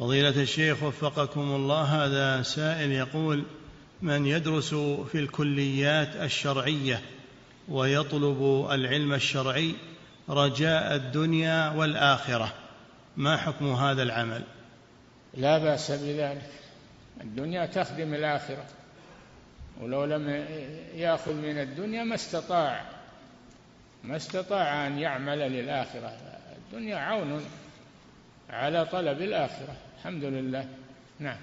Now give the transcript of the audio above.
فضيلة الشيخ وفقكم الله هذا سائل يقول من يدرس في الكليات الشرعية ويطلب العلم الشرعي رجاء الدنيا والآخرة ما حكم هذا العمل؟ لا بأس بذلك. الدنيا تخدم الآخرة ولو لم يأخذ من الدنيا ما استطاع ما استطاع أن يعمل للآخرة. الدنيا عون. على طلب الآخرة. الحمد لله. نعم.